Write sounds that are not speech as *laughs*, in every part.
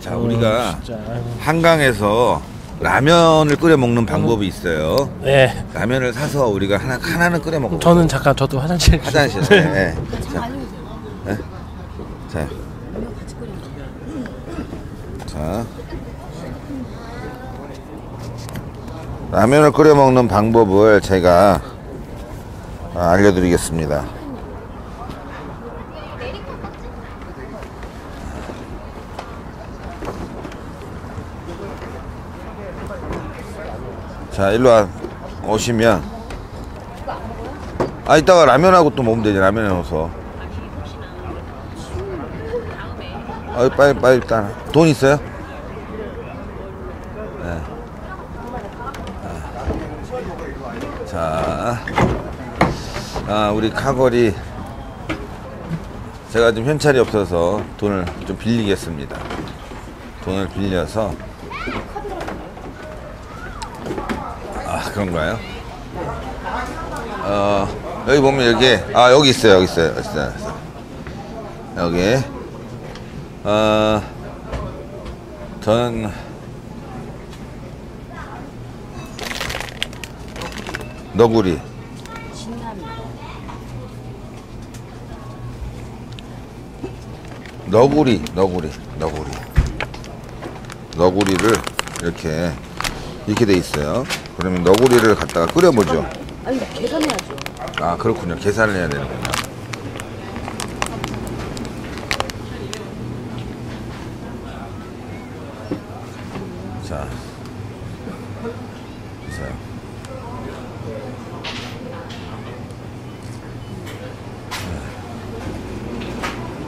자 우리가 진짜. 아이고. 한강에서 라면을 끓여 먹는 방법이 있어요. 네. 라면을 사서 우리가 하나 하나는 끓여 먹고 저는 잠깐 저도 화장실. 화장실에. 네. 자, 네. 자, 자, 라면을 끓여 먹는 방법을 제가 아, 알려드리겠습니다. 자, 일로 와 오시면 아 이따가 라면하고 또 먹으면 되지 라면에 넣어서 아 빨리 빨리 일단 돈 있어요? 네. 아. 자, 아 우리 카거리 제가 좀 현찰이 없어서 돈을 좀 빌리겠습니다. 돈을 빌려서 아 그런가요? 어 여기 보면 여기 아 여기 있어요 여기 있어요 여기 있어요. 여기. 어 저는 너구리. 너구리 너구리 너구리. 너구리를 이렇게 이렇게 돼 있어요 그러면 너구리를 갖다가 끓여보죠 아니 계산해야죠. 아 그렇군요 계산을 해야 되는군요 자 보세요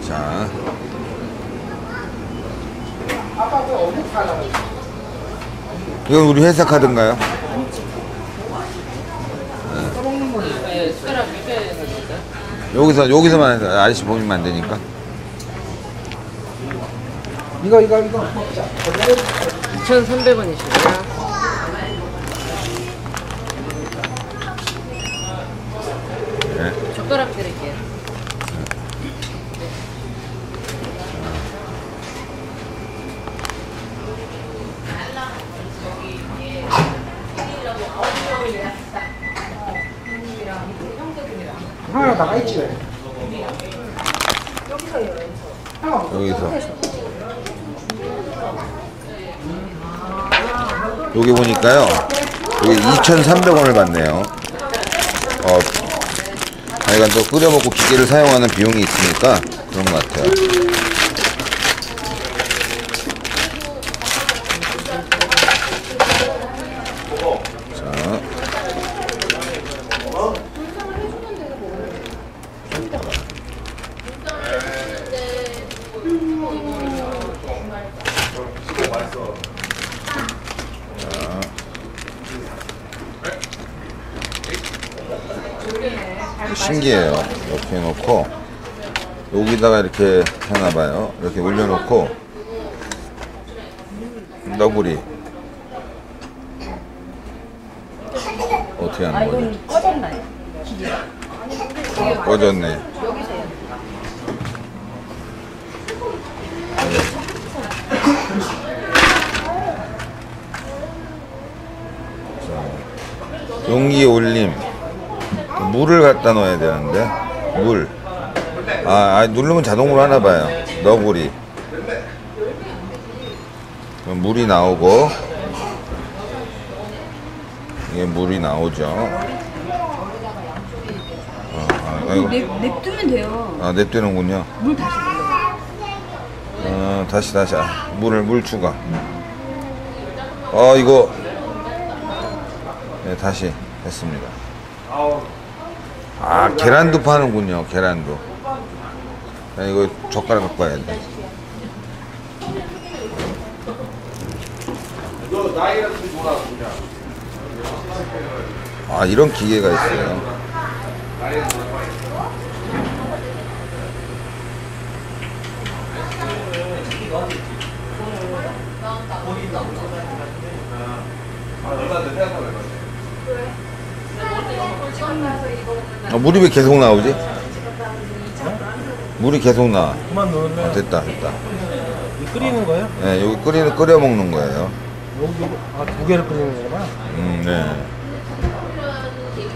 네. 자 이건 우리 회사 카드인가요? 여기서 여기서만 해서 아저씨 보면 안 되니까. 이거 이거 이거 2,300원이시고요. 네. 젓가락 드릴게요. 하 나 나가 있지 왜? 여기서. 여기 보니까요 여기 2,300원을 받네요. 어 자기가 또 끓여 먹고 기계를 사용하는 비용이 있으니까 그런 것 같아요 자 신기해요. 이렇게 해놓고 여기다가 이렇게 해놔봐요. 이렇게 올려놓고 너구리 어떻게 하는 거죠? 꺼졌나요? 어, 꺼졌네. 자, 용기 올림. 물을 갖다 넣어야 되는데 물. 아, 아, 누르면 자동으로 하나 봐요. 너구리. 그럼 물이 나오고 이게 물이 나오죠. 어, 아, 이거 냅, 냅두면 돼요. 아, 냅두는군요. 물 다시. 어, 다시 다시 아, 물을 물 추가. 어 이거 네 다시 했습니다. 아 계란도 파는군요. 계란도. 나 이거 젓가락 갖고 와야 돼. 아 이런 기계가 있어요. 아, 물이 왜 계속 나오지? 물이 계속 나와. 그만 넣으면 아, 됐다, 됐다. 이 끓이는 거예요? 네, 여기 끓여 끓여 먹는 거예요. 여기 아 두 개를 끓이는 거구나. 음, 네.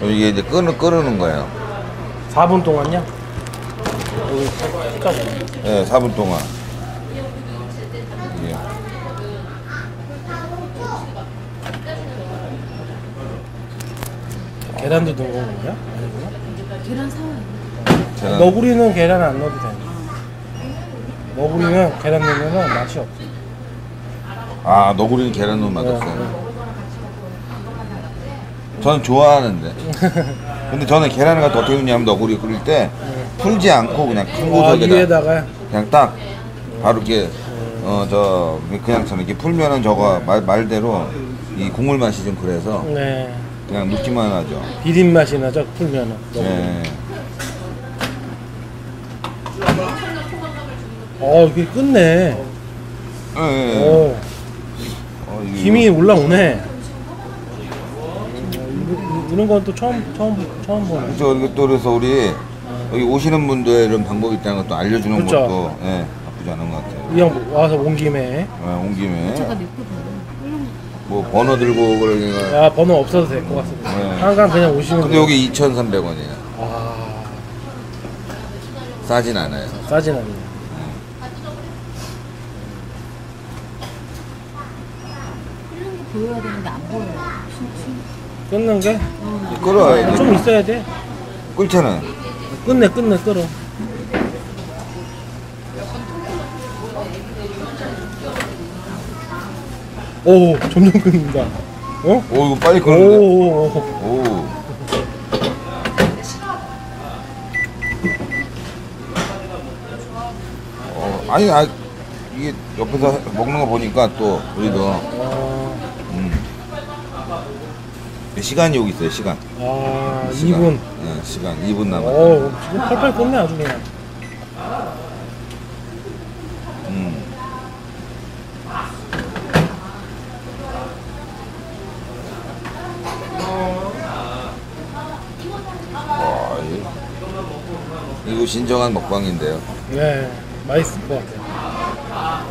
이게 이제 끓는 끓는 거예요. 4분 동안요? 여기. 네, 4분 동안. 이게. 계란도 넣은 거군요? 아니구나. 계란 사와요. 제가 너구리는 계란 안 넣어도 돼요. 너구리는 계란 넣으면 맛이 없어. 아 너구리는 계란 넣으면 네. 맛없어요. 저는 좋아하는데. *laughs* 근데 저는 계란을 갖다 어떻게 넣냐면 너구리 끓일 때 풀지 않고 그냥 큰 아, 구석에다 위에다가 그냥 딱 바로 이렇게 어 저 그냥 저는 이렇게 풀면은 저거 말 말대로 이 국물 맛이 좀 그래서 네 그냥 넣기만 하죠. 비린 맛이 나죠 풀면은. 네. 어 이게 끝내. 예, 예. 오 어, 이게 김이 올라오네. 어, 이- 이런 건 또 처음 처음 처음 보네. 그렇죠. 이거 또 그래서 우리 여기 오시는 분들 이런 방법이 있다는 것도 알려주는 그렇죠. 것도 예, 나쁘지 않은 것 같아요. 이 형 와서 온 김에 예, 온 김에 제가. 뭐 번호 들고 그러니까 아 번호 없어도 될 것 같습니다. 네. 항상 그냥 오시면 근데 돼요. 여기 2,300원이에요. 아 싸진 않아요. 싸진 않네요. 끓는 거 보여야 되는데 안 보여요. 신- 신- 끊는 게 좀. 있어야 돼. 끓잖아요. 끝내 끝내 끓어. 오 점점 끊는다. 어? 오 이거 빨리 끓는데. 오. 오. 어, 아니, 아, 이게 옆에서 먹는 거 보니까 또 우리도 어, 음. 시간이 여기 있어요. 시간. 아 시간. 2분. 네, 시간 2분 남았. 오 지금 팔팔 끝내 아주 그냥. 음. 와, 이- 이거 진정한 먹방인데요. 네 맛있을 것 같아요.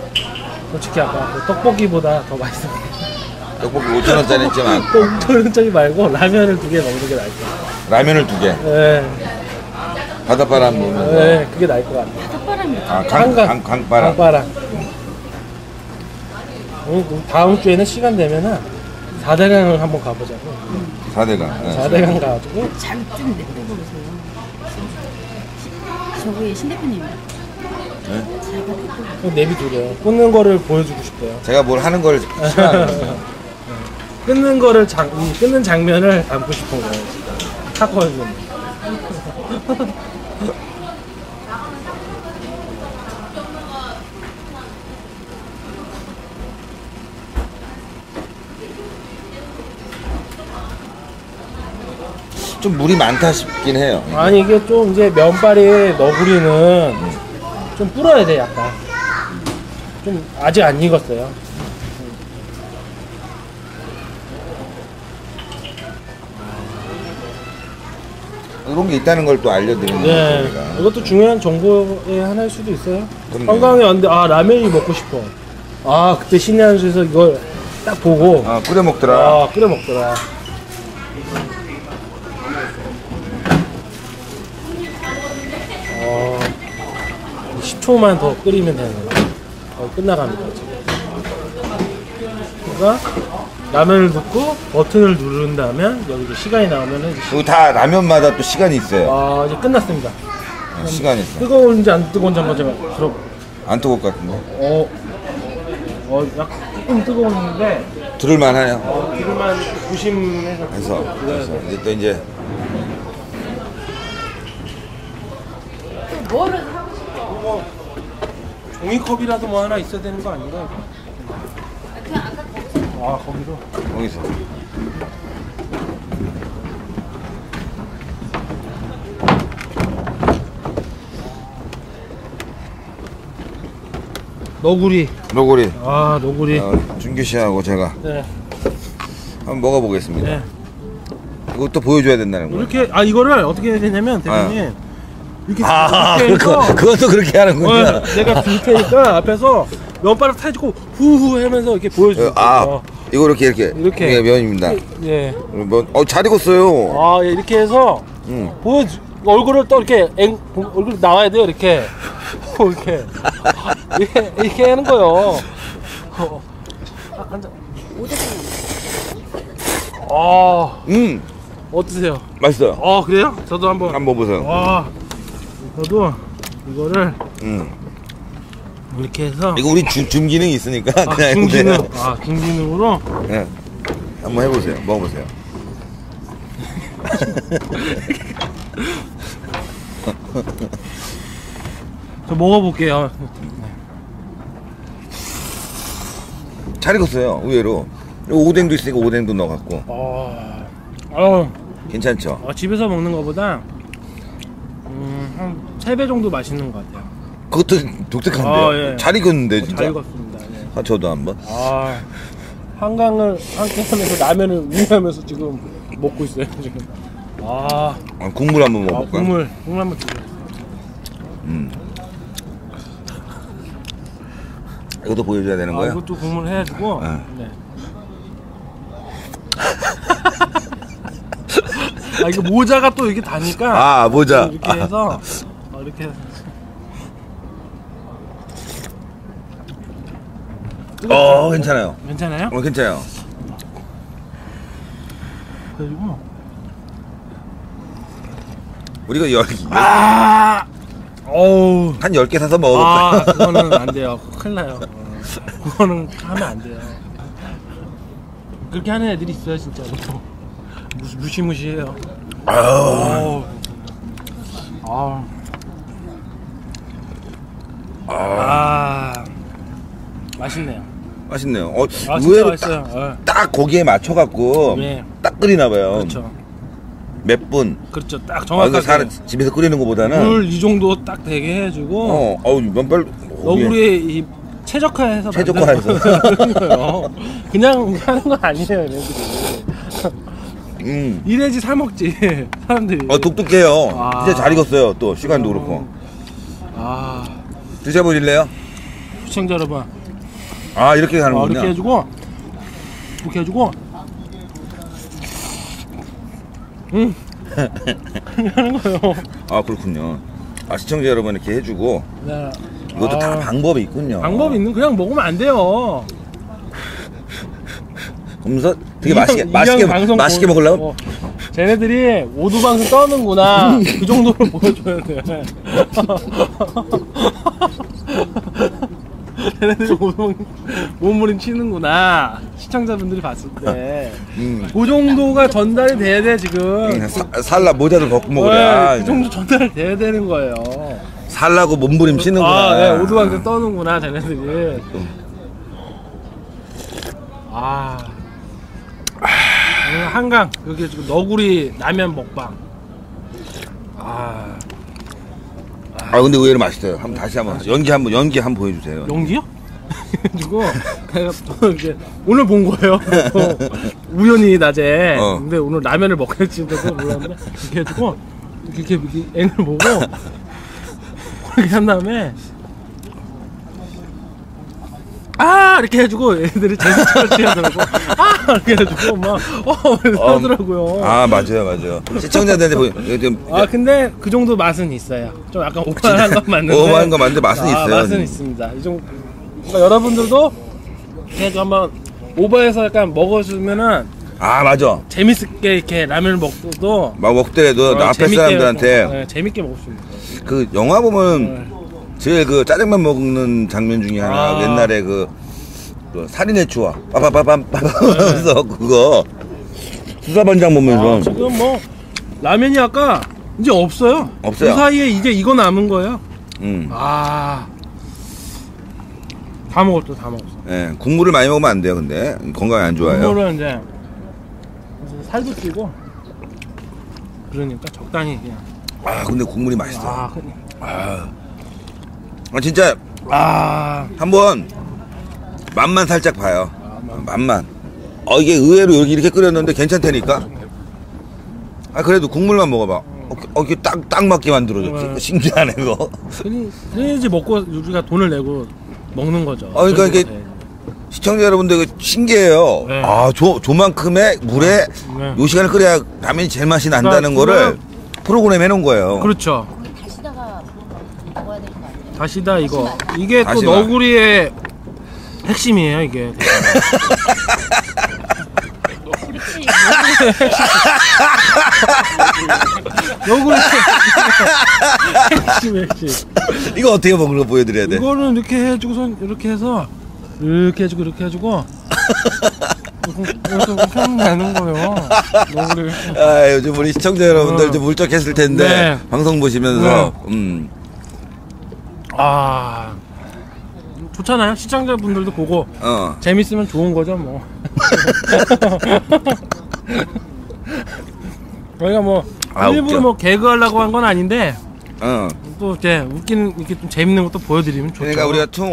솔직히 아까 그 떡볶이보다 더 맛있을 것 같아요. 떡볶이 5천 원짜리 있지만 떡볶이 말고 라면을 두 개 먹는 게 나을 것 같아요. 라면을 두 개. 네, 바닷바람 보면서. 네 그게 나을 것 같아요. 바닷바람이 아, 강, 강, 강바람. 강바람. 오늘 그럼 다음 주에는 시간 되면은 4대강을 한번 가보자고. 4대강. 네. 4대강 가가지고 잘좀 내빼고 보세요. 저기 신 대표님. 네? 잘 받고. 그 내비두래요. 끊는 거를 보여주고 싶대요. 제가 뭘 하는 걸 싫어하는 거죠. *laughs* 끊는 거를 장, 이 끊는 장면을 담고 싶은 거예요. 사건은. *laughs* 좀 물이 많다 싶긴 해요. 아니 이게 좀 이제 면발이 너구리는 좀 불어야 돼 약간. 좀 아직 안 익었어요. 이런 게 있다는 걸 또 알려드리는 네. 거니까. 이것도 중요한 정보의 하나일 수도 있어요. 그럼요. 관광에 왔는데 아 라면이 먹고 싶어. 아 그때 신의 한 수에서 이걸 딱 보고 아, 끓여 먹더라. 아 끓여 먹더라. 어, 10초만 더 끓이면 되는 거야. 어, 끝나갑니다. 지금. 그러니까 라면을 넣고 버튼을 누른다면 여기 이제 시간이 나오면은 이제 다 라면마다 또 시간이 있어요. 아 이제 끝났습니다. 어, 시간이 있어. 뜨거운지 안 뜨거운지 한번 제가 들어. 안 뜨거울 것 같은데. 어, 어, 약간 조금 뜨거운데 들을 만해요. 어, 기름만 조심해서. 그래서, 그래서 이제 또 이제 뭐를 종이컵이라도 뭐 하나 있어야 되는 거 아닌가? 거기서 아 거기도. 거기서 너구리. 너구리 아 너구리. 어, 준규 씨하고 제가 네. 한번 먹어보겠습니다. 네. 이것도 보여줘야 된다는 거예요. 이렇게 아 이거를 어떻게 해야 되냐면 대표님 이렇게 아, 그거, 그것도 그렇게 하는군요. 어, 내가 줄 테니까 앞에서 면발을 타지고 후후 하면서 이렇게 보여주세요. 아 이거 이렇게 이렇게 이렇게. 이게 면입니다. 예. 뭐, 어, 잘 익었어요. 아, 예, 이렇게 해서 음. 보여주 얼굴을 또 이렇게 앵, 얼굴 나와야 돼요 이렇게 *laughs* 이렇게 이렇게 이렇게 하는 거요. 어. 아, 앉아. 아 음, 어떠세요? 맛있어요. 아 그래요? 저도 한번. 한번 보세요. 와 저도 이거를 음. 이렇게 해서 이거 우리 주, 줌 기능이 있으니까 아, 그냥 중기능 해보세요. 아 중기능으로 예. 한번 해보세요. 먹어보세요. 저 먹어볼게요. 잘 익었어요. 의외로. 오뎅도 있으니까 오뎅도 넣어갖고 아, 아, 괜찮죠. 아, 집에서 먹는 것보다 3배 정도 맛있는 것 같아요. 그것도 독특한데요. 아, 예. 잘 익었는데 진짜. 잘 익었습니다. 네. 아, 저도 한번. 아, 한강을 함께하면서 라면을 우려하면서 지금 먹고 있어요 지금. 아, 아, 국물 한번 아 먹어볼까요? 국물 국물 한번 드세요. 음. 이것도 보여줘야 되는 아, 거예요? 이것도 국물 해가지고. 네. 네. *laughs* 아 이거 모자가 또 이렇게 다니까 아 모자. 이렇게 해서 어, 이렇게. 어 괜찮아요. 괜찮아요? 어 괜찮아요. 그리고 우리가 열, 아, 어우, 한 10개 사서 먹어볼까요? 아 그거는 안 돼요. 큰일 나요. 어, 그거는 하면 안 돼요. 그렇게 하는 애들이 있어요 진짜로. 무, 무시무시해요. 아우, 어우. 아. 아. 맛있네요. 맛있네요. 어, 아, 진짜 의외로 맛있어요. 딱, 어. 딱 거기에 맞춰갖고 네. 딱 끓이나 봐요. 그렇죠. 몇 분. 그렇죠. 딱 아, 이거 정확하게. 사람 집에서 끓이는 것보다는 물 이 정도 딱 되게 해주고 어, 어우 면발 너구리 이 최적화해서 최적화해서. 만드는 거예요. *laughs* 그냥 하는 거 아니에요, 얘네들이. 음. 이래지 사 먹지 사람들이. 어 독특해요. 아. 진짜 잘 익었어요. 또 시간도 그렇고. 아 드셔보실래요? 시청자 여러분, 아 이렇게 어, 하는군요. 이렇게 해주고 이렇게 해주고. 음. 하는 거예요. 아 그렇군요. 아 시청자 여러분 이렇게 해주고 네. 이것도 아, 다 방법이 있군요. 방법이 있는 그냥 먹으면 안 돼요. 그러면서 되게 이형- 맛있게 맛있게 맛있게 보- 먹으려고 어, 쟤네들이 오두 방송 떠는구나 그 정도로 *laughs* 보여줘야 돼. *laughs* 쟤네들이 오두 방송 몸부림 치는구나 시청자분들이 봤을 때. 음. 그 정도가 전달이 돼야 돼 지금. 사, 살라 모자도 벗고 네, 먹으래. 그 정도 전달 돼야 되는 거예요. 살라고 몸부림 치는구나. 아, 네, 오두 방송 떠는구나 쟤네들이. 아. 오늘 한강 여기 지금 너구리 라면 먹방. 아 아 근데 의외로 맛있어요. 한번 다시 한번 연기 한번 연기 한번 보여주세요. 연기요? *laughs* 그리고 내가 또 이제 오늘 본 거예요. 또 우연히 낮에. 어. 근데 오늘 라면을 먹을지도 몰랐는데 이렇게 해주고 이렇게 이렇게 앵을 보고 *laughs* 그렇게 한 다음에 아 이렇게 해주고 애들이 제스처를 취하더라고 아 이렇게 해주고 막어 이러더라고요 아 맞아요 맞아요. 시청자들한테 보여. 이거 좀아 근데 그 정도 맛은 있어요. 좀 약간 오버한 건 맞는데. 오버한 거 맞는데 맛은 아, 있어요. 맛은 있습니다. 이 정도. 그러니까 여러분들도 그래도 한번 오버해서 약간 먹어주면은 아 맞아. 재밌게 이렇게 라면을 먹고도 막 먹더라도 어, 앞에 재밌게 사람들한테 먹- 네, 재밌게 먹을 수 있는. 그 영화 보면 네. 제일 그 짜장면 먹는 장면 중에 하나 아. 옛날에 그, 그 살인의 추와 빠바바밤 하면서 그거 수사반장 보면서 아, 지금 뭐 라면이 아까 이제 없어요. 없어요. 그 사이에 이제 이거 남은 거예요. 음. 아. 다 먹었어, 다 먹었어. 예, 국물을 많이 먹으면 안 돼요 근데 건강에 안 좋아요 국물은 이제 살도 찌고 그러니까 적당히 그냥. 아 근데 국물이 맛있어 아, 그냥. 아 진짜 아, 한번 맛만 살짝 봐요 아, 맛. 맛만 어 이게 의외로 여기 이렇게 끓였는데 괜찮다니까 아 그래도 국물만 먹어봐 어, 어 이게 딱, 딱 맞게 만들어줬지 네. 신기하네 그거 그래, 그래야지 먹고 우리가 돈을 내고 먹는 거죠. 아, 그러니까 이게- 네. 시청자 여러분들 신기해요. 네. 아, 조, 조만큼의 물에 네. 요 시간을 끓여야 라면이 제일 맛이 난다는 그러니까 거를 프로그램에 해놓은 거예요. 그렇죠. 우리 다시다가 먹어야 될 거 아니에요? 다시다 이거 이게 또 다시마. 너구리의 핵심이에요 이게. *laughs* 너구리 핵심 핵심. 이거 어떻게 먹는 거 보여드려야 돼? 이거는 이렇게 해주고선 이렇게 해서 이렇게 해주고 이렇게 해주고 이렇게 향 나는 거예요. 너구리. 아, 요즘 우리 시청자 여러분들 어. 좀 울적했을 텐데 네. 방송 보시면서 음. 아 좋잖아요. 시청자분들도 보고 어. 재밌으면 좋은 거죠 뭐. *laughs* 저희가 뭐 아, 일부러 웃겨. 뭐 개그 하려고 한 건 아닌데 어. 또 이제 웃기는 이렇게 좀 재밌는 것도 보여드리면 좋죠. 그러니까 우리가 퉁